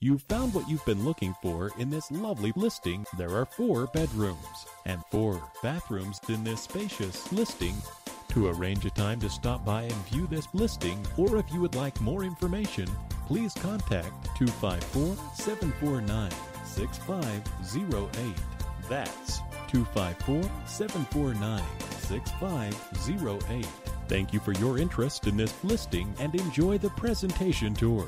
You've found what you've been looking for in this lovely listing. There are four bedrooms and four bathrooms in this spacious listing. To arrange a time to stop by and view this listing, or if you would like more information, please contact 254 749 6508. That's 254 749 6508. Thank you for your interest in this listing and enjoy the presentation tour.